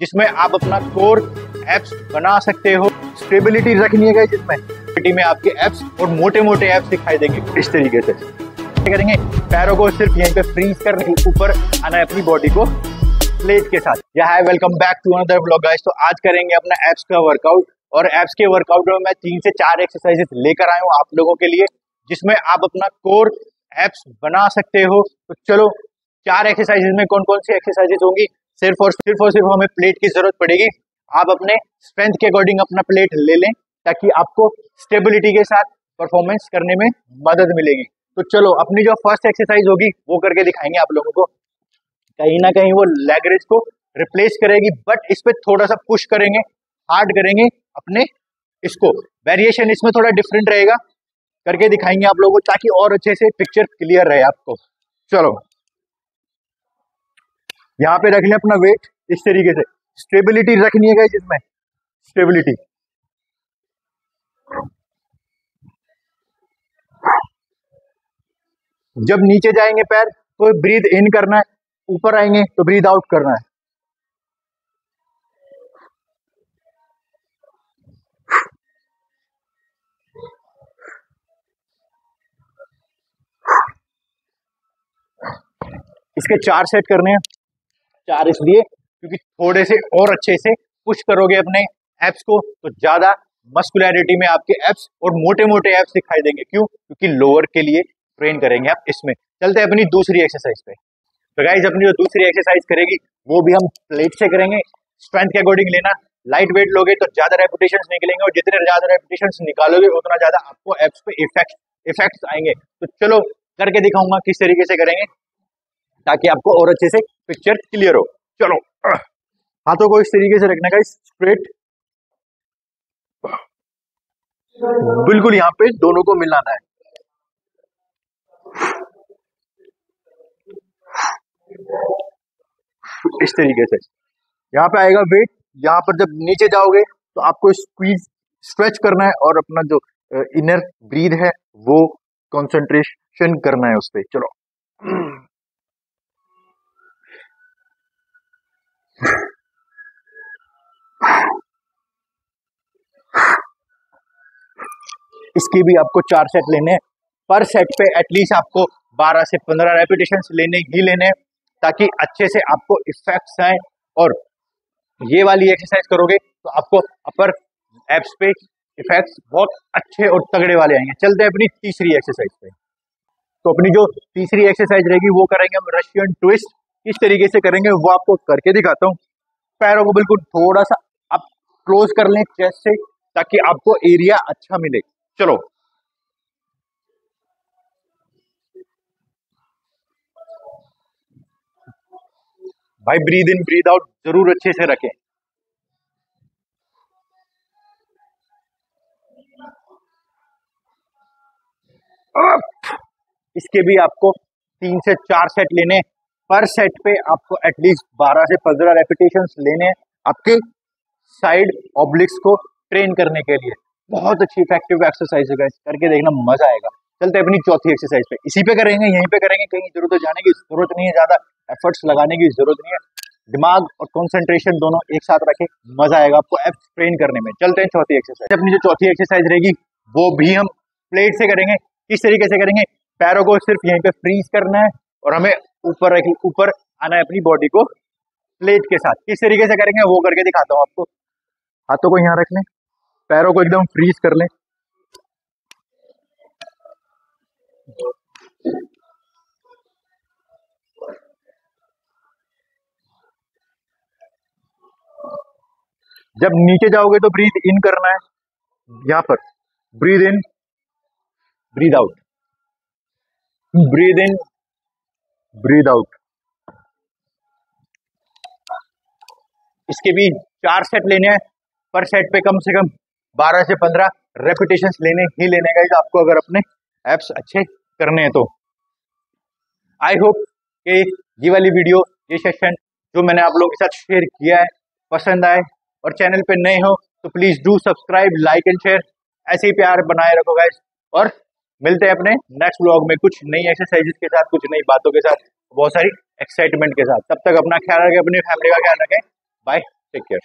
जिसमें आप अपना कोर एप्स बना सकते हो। स्टेबिलिटी रखनी है जिसमें में आपके एप्स और मोटे मोटे एप्स दिखाई देंगे इस तरीके से। करेंगे? पैरों को सिर्फ़ यहीं पे फ्रीज करने ऊपर आना अपनी बॉडी को प्लेट के साथ। या है welcome back to another blog guys तो आज करेंगे अपना एप्स का वर्कआउट और एप्स के वर्कआउट में मैं तीन से चार एक्सरसाइजेस लेकर आया हूँ आप लोगों के लिए, जिसमें आप अपना कोर एप्स बना सकते हो। तो चलो, चार एक्सरसाइजेस में कौन कौन सी एक्सरसाइजेस होंगी? सिर्फ़ और सिर्फ़ और सिर्फ़ हमें प्लेट की ज़रूरत पड़ेगी। आप अपने स्ट्रेंथ के अकॉर्डिंग अपना प्लेट ले लें, ताकि आपको स्टेबिलिटी के साथ परफॉर्मेंस करने में मदद मिलेगी। तो चलो, अपनी जो फ़र्स्ट एक्सरसाइज होगी, वो करके दिखाएँगे आप लोगों को। कहीं ना कहीं वो लेगरेज को रिप्लेस करेगी बट इस पर थोड़ा सा पुश करेंगे हार्ड करेंगे अपने इसको। वेरिएशन इसमें थोड़ा डिफरेंट रहेगा। करके दिखाएँगे आप लोगों को, ताकि और अच्छे से पिक्चर क्लियर रहे आपको। चलो। यहाँ पे रख लें अपना वेट इस तरीके से। स्टेबिलिटी रखनी है जिसमें स्टेबिलिटी जब नीचे जाएँगे पैर तो ब्रीद इन करना है, ऊपर आएँगे तो ब्रीद आउट करना है। इसके चार सेट करने हैं। चार इसलिए, क्योंकि थोड़े से और अच्छे से पुश करोगे अपने एप्स को तो ज़्यादा मस्कुलरिटी में आपके एप्स और मोटे मोटे एप्स दिखाई देंगे। क्यों? क्योंकि लोअर के लिए ट्रेन करेंगे आप इसमें। चलते हैं अपनी दूसरी एक्सरसाइज पे। तो गाइज़ अपनी जो दूसरी एक्सरसाइज करेगी, वो भी हम प्लेट से करेंगे। स्ट्रेंथ के अकॉर्डिंग लेना। लाइट वेट लोगे तो ज़्यादा रेपुटेशन निकलेंगे और जितने ज़्यादा रेपुटेशन निकालोगे, उतना ज़्यादा आपको एप्स पे इफ़ेक्ट इफ़ेक्ट आएँगे। तो चलो, करके दिखाऊँगा किस तरीके से करेंगे। ताकि आपको और अच्छे से पिक्चर क्लियर हो। चलो। हाथों को इस तरीके से रखने का स्ट्रेट बिल्कुल यहाँ पे दोनों को मिलाना है। इस तरीके से। यहाँ पे आएगा वेट यहाँ पर जब नीचे जाओगे तो आपको स्क्वीज स्ट्रेच करना है और अपना जो इनर ब्रीद है, वो कंसंट्रेशन करना है उस पर चलो। इसकी भी आपको चार सेट लेने पर सेट पे एटलीस्ट आपको 12 से 15 रेपिटेशन लेने ही लेने ताकि अच्छे से आपको इफेक्ट्स आए और ये वाली एक्सरसाइज करोगे तो आपको अपर एप्स पे इफेक्ट्स बहुत अच्छे और तगड़े वाले आएँगे। चलते हैं अपनी तीसरी एक्सरसाइज पे। तो अपनी जो तीसरी एक्सरसाइज रहेगी, वो करेंगे हम रशियन ट्विस्ट किस तरीके से करेंगे, वो आपको करके दिखाता हूँ। पैरों को बिल्कुल थोड़ा सा आप क्लोज कर लें चेस्ट से, ताकि आपको एरिया अच्छा मिले। चलो। भाई ब्रीद इन ब्रीद आउट ज़रूर अच्छे से रखें। इसके भी आपको तीन से चार सेट लेने पर सेट पे आपको एटलीस्ट 12 से 15 रेपिटेशन लेने आपके साइड ऑब्लिक्स को ट्रेन करने के लिए। बहुत अच्छी इफ़ेक्टिव एक्सरसाइज है करके देखना मज़ा आएगा. चलते अपनी चौथी एक्सरसाइज पे. इसी पे करेंगे, यहीं पे करेंगे. कहीं ज़रूरत जाने की ज़रूरत नहीं है, ज़्यादा एफर्ट्स लगाने की ज़रूरत नहीं है. दिमाग और कंसंट्रेशन दोनों एक साथ रखे, मज़ा आएगा आपको एप्स ट्रेन करने में. चलते हैं चौथी एक्सरसाइज अपनी जो चौथी एक्सरसाइज रहेगी, वो भी हम प्लेट से करेंगे. किस तरीके से करेंगे? पैरों को सिर्फ़ यहीं पे फ्रीज करना है और हमें ऊपर ऊपर आना है अपनी बॉडी को प्लेट के साथ. किस तरीके से करेंगे, वो करके दिखाता हूँ आपको. हाथों को यहाँ रख लें. पैरों को एकदम फ्रीज कर लें। जब नीचे जाओगे तो ब्रीथ इन करना है। यहाँ पर। Breathe in breathe out breathe in breathe out इसके भी चार सेट लेने हैं। पर सेट पे कम से कम 12 से 15 रेपुटेशन लेने ही लेने का आपको अगर अपने एप्स अच्छे करने हैं तो। आई होप कि ये वाली वीडियो ये सेशन जो मैंने आप लोगों के साथ शेयर किया है, पसंद आए और चैनल पे नए हो तो please do subscribe like and share ऐसे ही प्यार बनाए रखो गाइस और मिलते हैं अपने नेक्स्ट ब्लॉग में कुछ नई एक्सरसाइजेस के साथ, कुछ नई बातों के साथ, बहुत सारी एक्साइटमेंट के साथ। तब तक अपना ख्याल रखें, अपनी फैमिली का ख्याल रखें। Bye take care